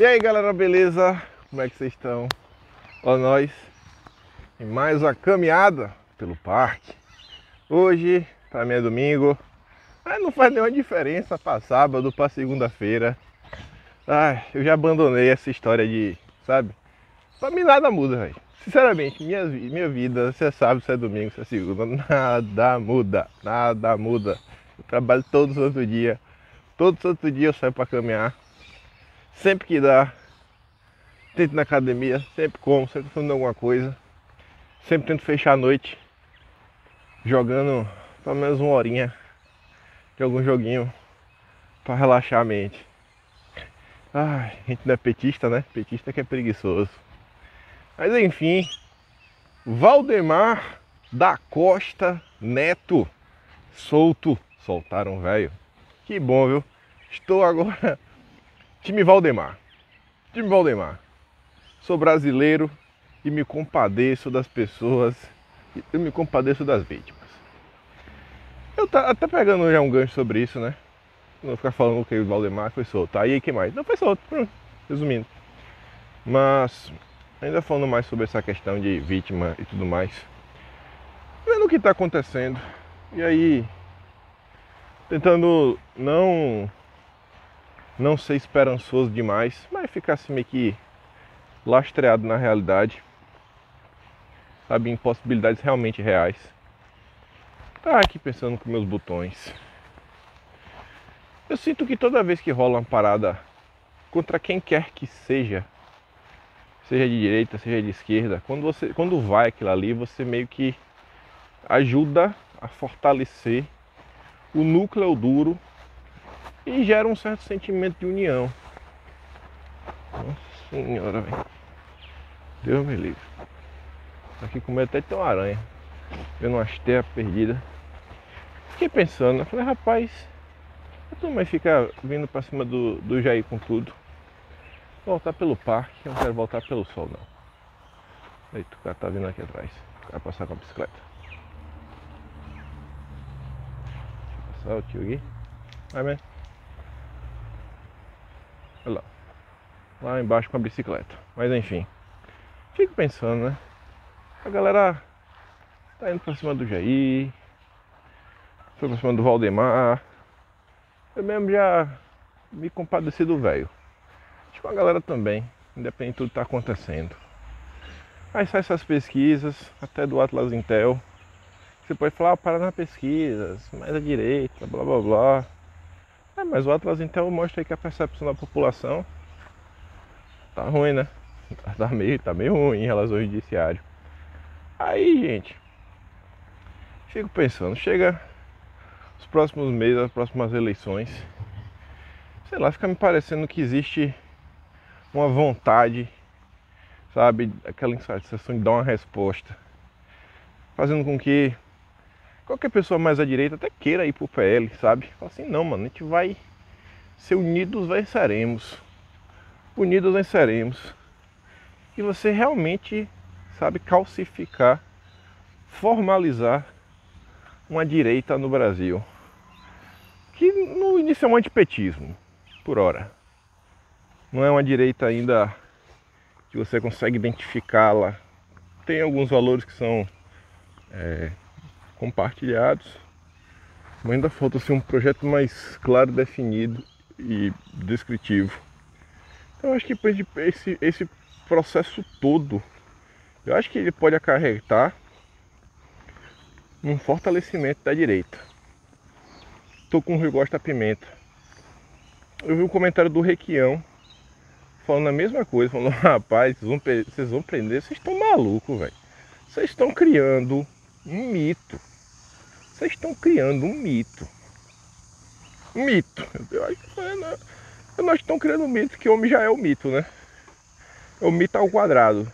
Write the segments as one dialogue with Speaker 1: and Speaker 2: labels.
Speaker 1: E aí galera, beleza? Como é que vocês estão? Olha nós em mais uma caminhada pelo parque. Hoje, mim é domingo, mas não faz nenhuma diferença para sábado, para segunda-feira. Ai, eu já abandonei essa história de, sabe? Para mim nada muda, velho. Sinceramente, minha, minha vida, se é sábado, se é domingo, se é segunda, nada muda, nada muda. Eu trabalho todo santo dia. Todo santo dia eu saio para caminhar sempre que dá, tento na academia, sempre como, sempre fazendo alguma coisa. Sempre tento fechar a noite jogando pelo menos uma horinha de algum joguinho para relaxar a mente. Ai, a gente não é petista, né? Petista que é preguiçoso. Mas enfim, Valdemar da Costa Neto, solto, soltaram velho. Que bom, viu? Estou agora Time Valdemar. Time Valdemar. Sou brasileiro e me compadeço das pessoas, eu me compadeço das vítimas. Eu tá até pegando já um gancho sobre isso, né? Não ficar falando que o Valdemar foi solto. Aí que mais? Não foi solto, resumindo. Mas ainda falando mais sobre essa questão de vítima e tudo mais. Vendo o que está acontecendo. E aí tentando não não ser esperançoso demais, mas ficar assim meio que lastreado na realidade, sabe, em possibilidades realmente reais. Tá aqui pensando com meus botões. Eu sinto que toda vez que rola uma parada contra quem quer que seja, seja de direita, seja de esquerda, quando você quando vai aquilo ali, você meio que ajuda a fortalecer o núcleo duro e gera um certo sentimento de união. Nossa senhora, velho. Deus me livre. Aqui com medo até de ter uma aranha. Vendo umas terras perdidas. Fiquei pensando, né? Falei, rapaz, a turma fica vindo pra cima do, do Jair com tudo. Voltar pelo parque, eu não quero voltar pelo sol não. Eita, o cara tá vindo aqui atrás. Vai passar com a bicicleta. Deixa eu passar o tio aqui. Vai, man. Olha lá. Lá embaixo com a bicicleta. Mas enfim. Fico pensando, né? A galera tá indo pra cima do Jair. Foi pra cima do Valdemar. Eu mesmo já me compadeci do velho. Acho que a galera também, independente de tudo que tá acontecendo. Aí sai essas pesquisas, até do Atlas Intel. Você pode falar, ah, para na pesquisas, mais à direita, blá blá blá. É, mas o Atlas então mostra aí que a percepção da população tá ruim, né? Tá meio, tá meio ruim em relação ao judiciário. Aí, gente, fico pensando, chega os próximos meses, as próximas eleições, sei lá, fica me parecendo que existe uma vontade, sabe, aquela insatisfação de dar uma resposta, fazendo com que qualquer pessoa mais à direita até queira ir pro PL, sabe? Fala assim, não, mano, a gente vai ser unidos venceremos. Unidos venceremos. E você realmente, sabe, calcificar, formalizar uma direita no Brasil. Que no início é um antipetismo, por hora. Não é uma direita ainda que você consegue identificá-la. Tem alguns valores que são é, compartilhados, mas ainda falta assim, um projeto mais claro, definido e descritivo. Então, eu acho que esse, esse processo todo, eu acho que ele pode acarretar um fortalecimento da direita. Estou com o Rio Gosta Pimenta. Eu vi um comentário do Requião falando a mesma coisa, falando, rapaz, vocês vão, vocês vão prender, vocês estão malucos, velho. Vocês estão criando um mito vocês estão criando um mito. Um mito. Eu acho que é, né? nós estamos criando um mito, que o homem já é o mito, né? É o mito ao quadrado.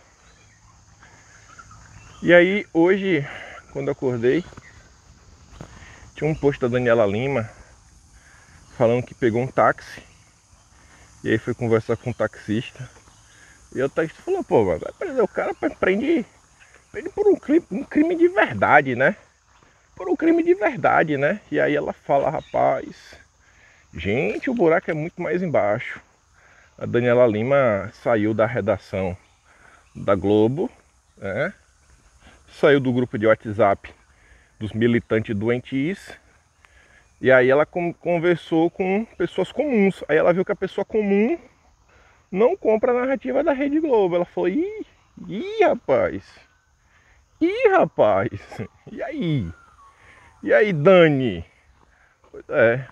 Speaker 1: E aí, hoje, quando acordei, tinha um post da Daniela Lima falando que pegou um táxi. E aí foi conversar com o um taxista. E o taxista falou, pô, vai prender o cara, prende, prende por um crime, um crime de verdade, né? Por um crime de verdade, né? E aí ela fala, rapaz, gente, o buraco é muito mais embaixo. a Daniela Lima saiu da redação da Globo, né? saiu do grupo de WhatsApp dos militantes doentes e aí ela conversou com pessoas comuns. Aí ela viu que a pessoa comum não compra a narrativa da Rede Globo. Ela falou: ih, ih rapaz, ih rapaz, e aí? E aí, Dani? Pois é.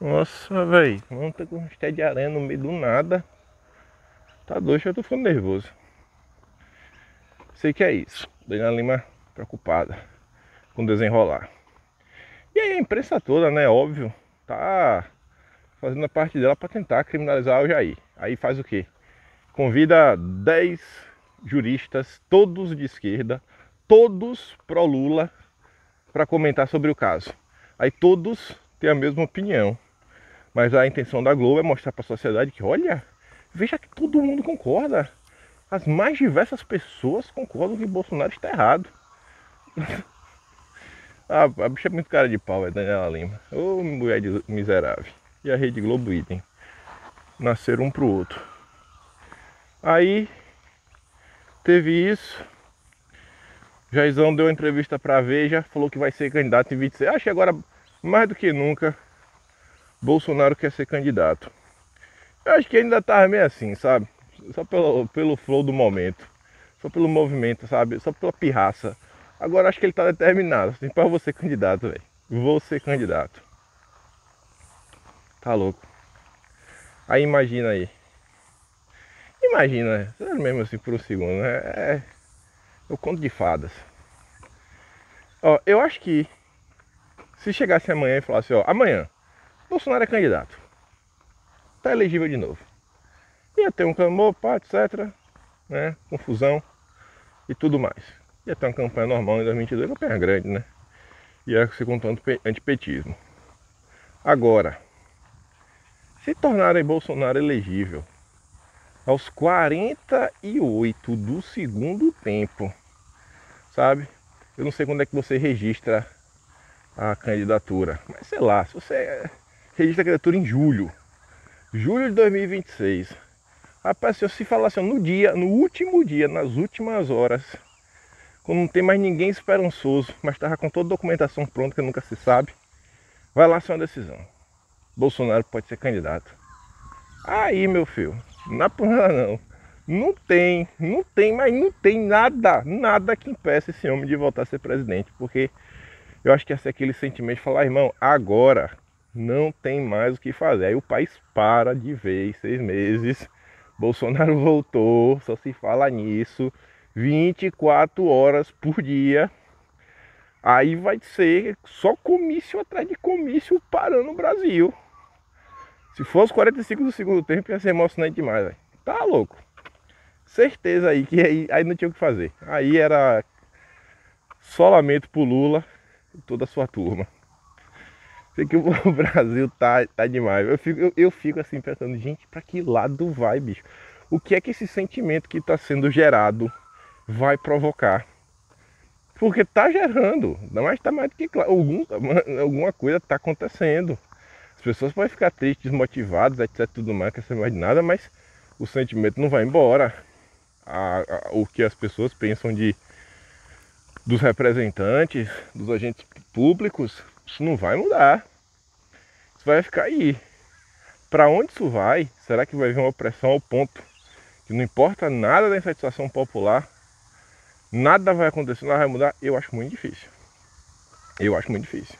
Speaker 1: Nossa, velho, vamos ter com um de aranha no meio do nada. Tá doido, eu tô ficando nervoso. Sei que é isso. Daniela Lima preocupada com desenrolar. E aí a imprensa toda, né, óbvio, tá fazendo a parte dela para tentar criminalizar o Jair. Aí faz o quê? Convida 10 juristas, todos de esquerda, todos pró Lula, para comentar sobre o caso. Aí todos têm a mesma opinião. Mas a intenção da Globo é mostrar para a sociedade que, olha, veja que todo mundo concorda. As mais diversas pessoas concordam que Bolsonaro está errado. ah, a bicha é muito cara de pau, é Daniela Lima. Ô mulher miserável. E a Rede Globo idem. Nasceram um pro outro. Aí teve isso. Jaizão deu entrevista pra Veja, falou que vai ser candidato em 26. Acho que agora, mais do que nunca, Bolsonaro quer ser candidato. Eu acho que ainda tá meio assim, sabe? Só pelo, pelo flow do momento. Só pelo movimento, sabe? Só pela pirraça. Agora acho que ele tá determinado. Assim, pra você candidato, velho. Vou ser candidato. Tá louco. Aí imagina aí. Imagina, sério mesmo assim por um segundo. Né? É o conto de fadas. Ó, eu acho que se chegasse amanhã e falasse, ó, amanhã Bolsonaro é candidato. Está elegível de novo. Ia ter um clamor, pá, etc. Né? Confusão e tudo mais. Ia ter uma campanha normal em 2022, campanha grande, né? Ia ser com tanto antipetismo. Agora, se tornarem Bolsonaro elegível aos 48 do segundo tempo, sabe? Eu não sei quando é que você registra a candidatura, mas sei lá, se você registra a candidatura em julho. Julho de 2026. Rapaz, se eu se falasse assim, no dia, no último dia, nas últimas horas, quando não tem mais ninguém esperançoso, mas estava com toda a documentação pronta que nunca se sabe, vai lá ser uma decisão. Bolsonaro pode ser candidato. Aí, meu filho, não é não. Não tem, não tem, mas não tem nada, nada que impeça esse homem de voltar a ser presidente. Porque eu acho que esse é aquele sentimento de falar, irmão, agora não tem mais o que fazer. Aí o país para de vez, seis meses. Bolsonaro voltou, só se fala nisso. 24 horas por dia. Aí vai ser só comício atrás de comício parando o Brasil. Se fosse 45 do segundo tempo, ia ser emocionante demais. Tá louco. Certeza aí que aí, aí não tinha o que fazer. Aí era só lamento pro Lula e toda a sua turma. Sei que o Brasil tá, tá demais. Eu fico, eu, eu fico assim pensando, gente, para que lado vai, bicho? O que é que esse sentimento que está sendo gerado vai provocar? Porque tá gerando, mas tá mais do que claro, algum, alguma coisa tá acontecendo. As pessoas podem ficar tristes, desmotivadas, etc, tudo mais, quer saber mais de nada, mas o sentimento não vai embora. A, a, o que as pessoas pensam de dos representantes, dos agentes públicos, isso não vai mudar. Isso vai ficar aí. Para onde isso vai? Será que vai vir uma opressão ao ponto que não importa nada da insatisfação popular, nada vai acontecer, nada vai mudar? Eu acho muito difícil. Eu acho muito difícil.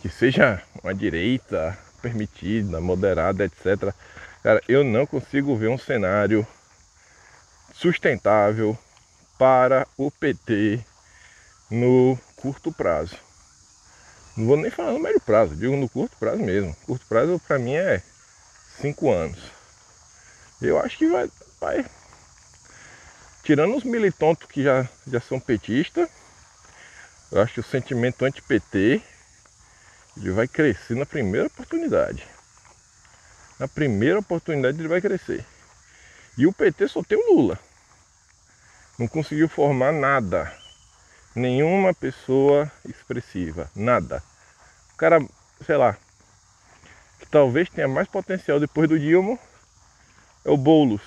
Speaker 1: Que seja uma direita permitida, moderada, etc. Cara, eu não consigo ver um cenário sustentável para o PT no curto prazo. Não vou nem falar no médio prazo, digo no curto prazo mesmo. Curto prazo para mim é cinco anos. Eu acho que vai, vai tirando os militontos que já, já são petistas, eu acho que o sentimento anti-PT ele vai crescer na primeira oportunidade. Na primeira oportunidade ele vai crescer. E o PT só tem o Lula. Não conseguiu formar nada nenhuma pessoa expressiva, nada. O cara, sei lá, que talvez tenha mais potencial depois do Dilma é o Boulos.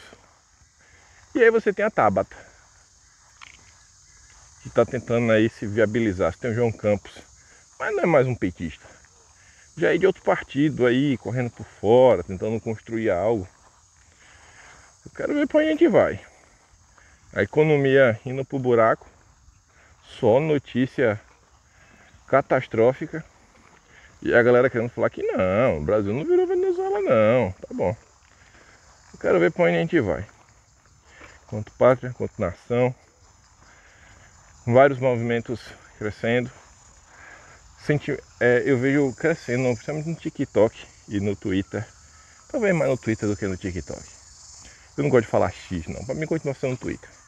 Speaker 1: E aí você tem a Tabata, que está tentando aí se viabilizar. Você tem o João Campos, mas não é mais um petista. Já é de outro partido aí, correndo por fora, tentando construir algo. Eu quero ver para onde a gente vai. A economia indo pro buraco, só notícia catastrófica. E a galera querendo falar que não, o Brasil não virou Venezuela não, tá bom. Eu quero ver para onde a gente vai. Quanto pátria, quanto nação. Vários movimentos crescendo. Senti, é, eu vejo crescendo, principalmente no TikTok e no Twitter. Talvez mais no Twitter do que no TikTok. Eu não gosto de falar X não, para mim continua sendo no Twitter.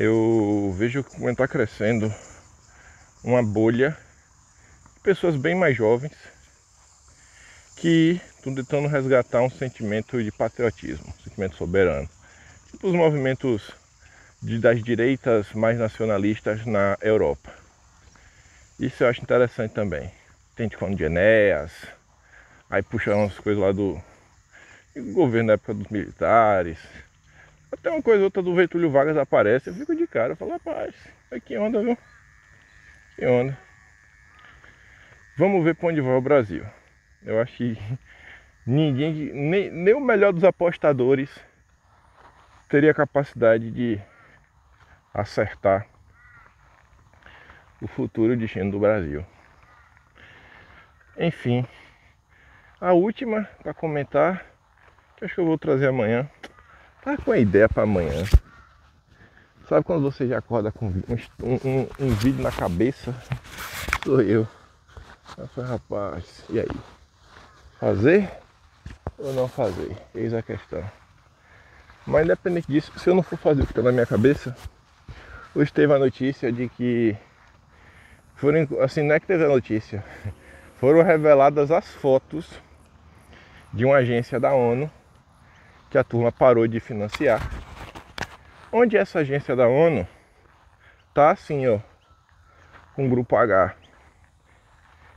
Speaker 1: Eu vejo como está crescendo uma bolha de pessoas bem mais jovens que estão tentando resgatar um sentimento de patriotismo, um sentimento soberano. Tipo os movimentos de, das direitas mais nacionalistas na Europa. Isso eu acho interessante também. Tem falando de Enéas, aí puxa umas coisas lá do governo da época dos militares. Até uma coisa outra do Vetúlio Vargas aparece, eu fico de cara, eu falo, rapaz, que onda, viu? Que onda. Vamos ver para onde vai o Brasil. Eu acho que ninguém, nem, nem o melhor dos apostadores teria capacidade de acertar o futuro destino do Brasil. Enfim, a última para comentar, que acho que eu vou trazer amanhã. Tá com a ideia para amanhã. Sabe quando você já acorda com um, um, um vídeo na cabeça? Sou eu. Eu falei, rapaz, e aí? Fazer ou não fazer? Eis a questão. Mas independente disso, se eu não for fazer o que está na minha cabeça, hoje teve a notícia de que foram, assim, não é que teve a notícia, foram reveladas as fotos de uma agência da ONU que a turma parou de financiar Onde essa agência da ONU tá assim, ó, com o grupo H.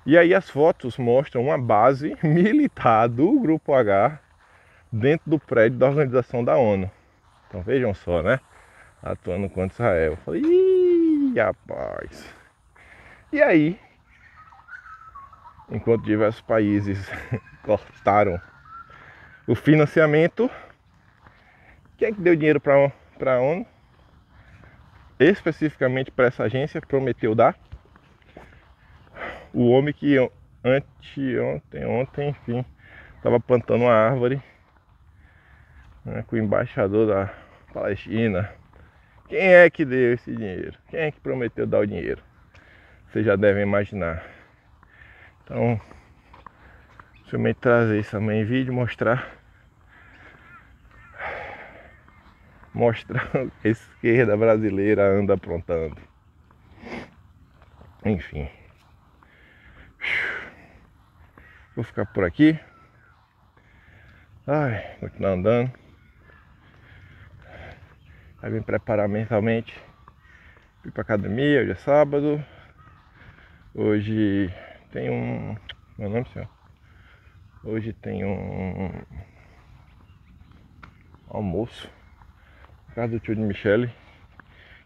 Speaker 1: E aí as fotos mostram uma base militar do grupo H dentro do prédio da organização da ONU. Então vejam só, né? Atuando contra Israel. Eu falei, Ih, rapaz. E aí, enquanto diversos países cortaram o financiamento, quem é que deu dinheiro para a ONU, especificamente para essa agência, prometeu dar. O homem que anteontem, ontem, enfim, estava plantando uma árvore né, com o embaixador da Palestina. Quem é que deu esse dinheiro? Quem é que prometeu dar o dinheiro? Vocês já devem imaginar. Então, somente trazer isso também em vídeo, mostrar mostrando que a esquerda brasileira anda aprontando. Enfim. Vou ficar por aqui. Ai, continuar andando. Vai me preparar mentalmente. Ir pra academia, hoje é sábado. Hoje tem um. Meu nome, senhor? Hoje tem um almoço casa do tio de Michele,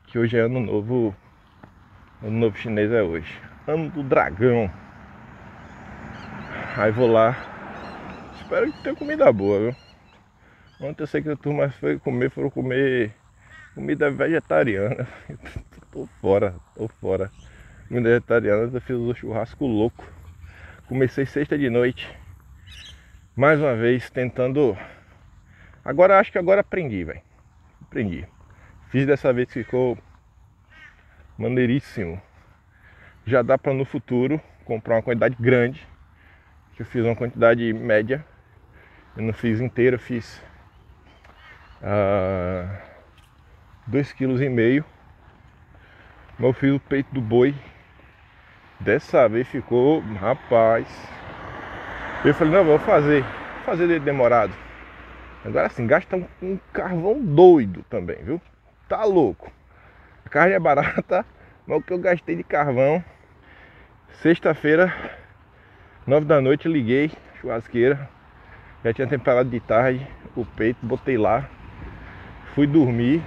Speaker 1: que hoje é ano novo, ano novo chinês é hoje, ano do dragão. Aí vou lá, espero que tenha comida boa, viu? Ontem eu sei que a turma foi comer, foram comer comida vegetariana. tô fora, tô fora. Comida vegetariana, eu fiz um churrasco louco. Comecei sexta de noite. Mais uma vez tentando. Agora acho que agora aprendi, velho aprendi. Fiz dessa vez ficou maneiríssimo. Já dá para no futuro comprar uma quantidade grande. Que eu fiz uma quantidade média. Eu não fiz inteira, fiz uh, dois quilos e meio. Mas eu fiz o peito do boi. Dessa vez ficou, rapaz. Eu falei, não, vou fazer. Vou fazer demorado. Agora assim, gasta um, um carvão doido também, viu? Tá louco. A carne é barata, mas o que eu gastei de carvão. Sexta-feira, nove da noite, liguei churrasqueira. Já tinha temperado de tarde o peito, botei lá. Fui dormir.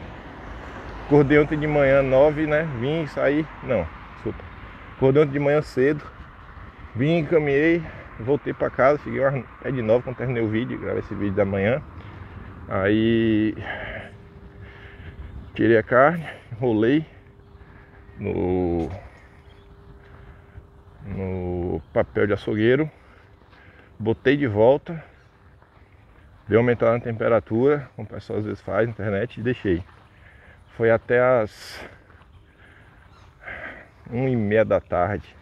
Speaker 1: Acordei ontem de manhã, nove, né? Vim sair. Não, desculpa. Acordei ontem de manhã cedo. Vim, caminhei, voltei para casa, cheguei é de novo quando terminei o vídeo, gravei esse vídeo da manhã. Aí tirei a carne, enrolei no no papel de açougueiro, botei de volta, dei aumentar na temperatura, como o pessoal às vezes faz na internet, e deixei. Foi até as 1 e meia da tarde.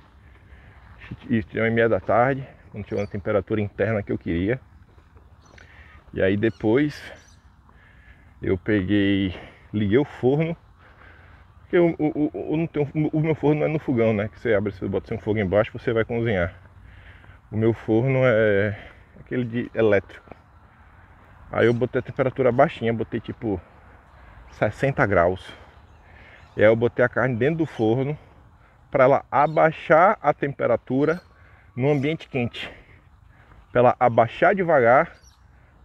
Speaker 1: Isso, 1 e meia da tarde, quando chegou na temperatura interna que eu queria. E aí depois eu peguei, liguei o forno porque o, o, o, o, meu forno não é no fogão, né? Que você abre, você bota um fogo embaixo você vai cozinhar. O meu forno é aquele de elétrico. Aí eu botei a temperatura baixinha, botei tipo 60 graus. E aí eu botei a carne dentro do forno para ela abaixar a temperatura no ambiente quente. Para ela abaixar devagar,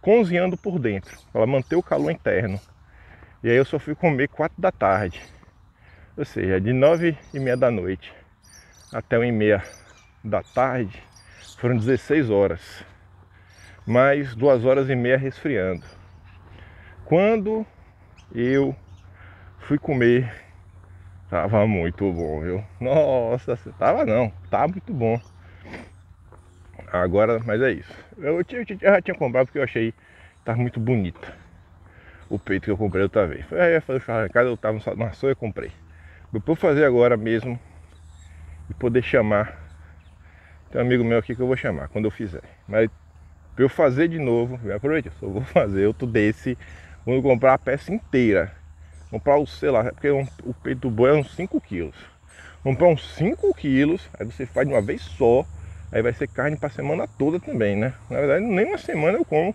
Speaker 1: cozinhando por dentro, ela manter o calor interno. E aí eu só fui comer 4 da tarde. Ou seja, de nove e meia da noite até uma e meia da tarde foram 16 horas. Mais duas horas e meia resfriando. Quando eu fui comer, tava muito bom, viu? Nossa, tava não, tá muito bom. Agora, mas é isso. Eu, eu, eu já tinha comprado porque eu achei tava muito bonito o peito que eu comprei outra vez. Foi aí, eu fazer o churrasco em casa, eu tava na soia e comprei. Vou fazer agora mesmo e poder chamar. Tem um amigo meu aqui que eu vou chamar quando eu fizer. Mas para eu fazer de novo, me aproveite, eu só vou fazer outro desse. Vou comprar a peça inteira. Comprar o, sei lá, porque um, o peito do boi é uns 5 quilos. Comprar uns 5 quilos, aí você faz de uma vez só. Aí vai ser carne para semana toda também, né? Na verdade, nem uma semana eu como.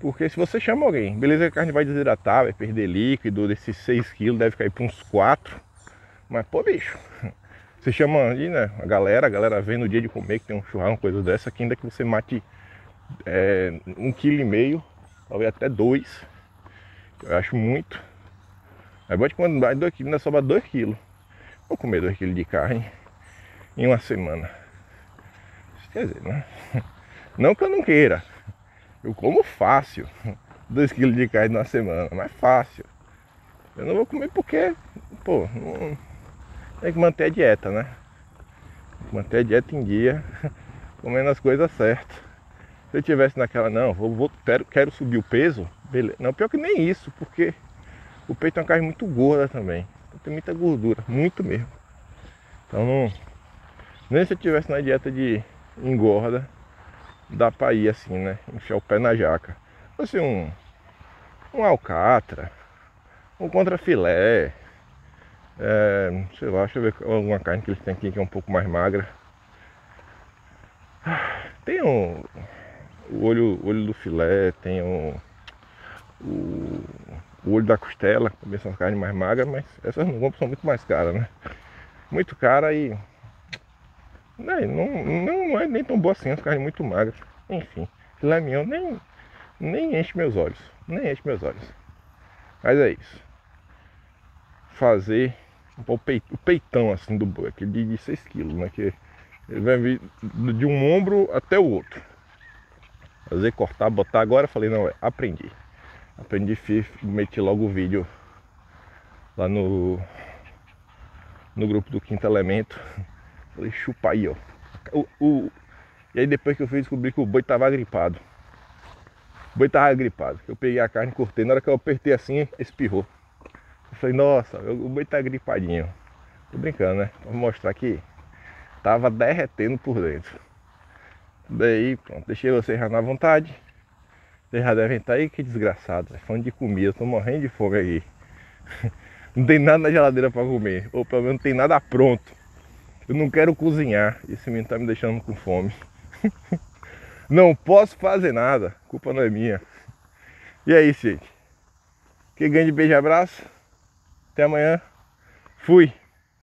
Speaker 1: Porque se você chama alguém, beleza, a carne vai desidratar, vai perder líquido, desses 6 quilos deve cair para uns 4. Mas, pô, bicho, você chama aí, né, a galera, a galera vem no dia de comer, que tem um churrasco, uma coisa dessa, que ainda que você mate é, um quilo e meio, talvez até dois, eu acho muito. Aí bote quando vai dois quilos, ainda sobra dois quilos. Vou comer dois quilos de carne em uma semana. Quer dizer? Não que eu não queira. Eu como fácil. 2 quilos de carne na semana, mas fácil. Eu não vou comer porque, pô, não, tem que manter a dieta, né? Manter a dieta em dia, comendo as coisas certas. Se eu tivesse naquela, não, vou, vou quero, quero subir o peso, beleza. Não, pior que nem isso, porque o peito é uma carne muito gorda também. Tem muita gordura, muito mesmo. Então não. Nem se eu tivesse na dieta de engorda, dá pra ir assim, né? Enfiar o pé na jaca. Fosse um. Um alcatra, um contrafilé, é, sei lá, deixa eu ver alguma carne que eles têm aqui que é um pouco mais magra. Tem um, o olho, olho do filé, tem um, o, o olho da costela, também são carnes mais magras, mas essas não são muito mais caras, né? Muito cara e não, não, não é nem tão boa assim, as carnes muito magras. Enfim, filé mignon nem, nem enche meus olhos, nem enche meus olhos. Mas é isso. Fazer o peitão assim do boi, aquele de 6 quilos, né? Que ele vai vir de um ombro até o outro. Fazer, cortar, botar agora, falei, não, é, aprendi. Aprendi, fiz, meti logo o vídeo lá no, no grupo do Quinto Elemento. Falei, chupa aí, ó. O, o, e aí depois que eu fui descobri que o boi tava gripado. O boi tava gripado. Eu peguei a carne, cortei. Na hora que eu apertei assim, espirrou. Eu falei, nossa, o boi tá gripadinho. Tô brincando, né? Vou mostrar que tava derretendo por dentro. Daí, pronto, deixei vocês já na vontade. Vocês já devem estar aí, que desgraçado. Falando de comida, tô morrendo de fome aqui. Não tem nada na geladeira para comer. Ou pelo menos não tem nada pronto. Eu não quero cozinhar. Esse menino tá me deixando com fome. Não posso fazer nada. A culpa não é minha. E é isso, gente. Que grande beijo e abraço. Até amanhã. Fui.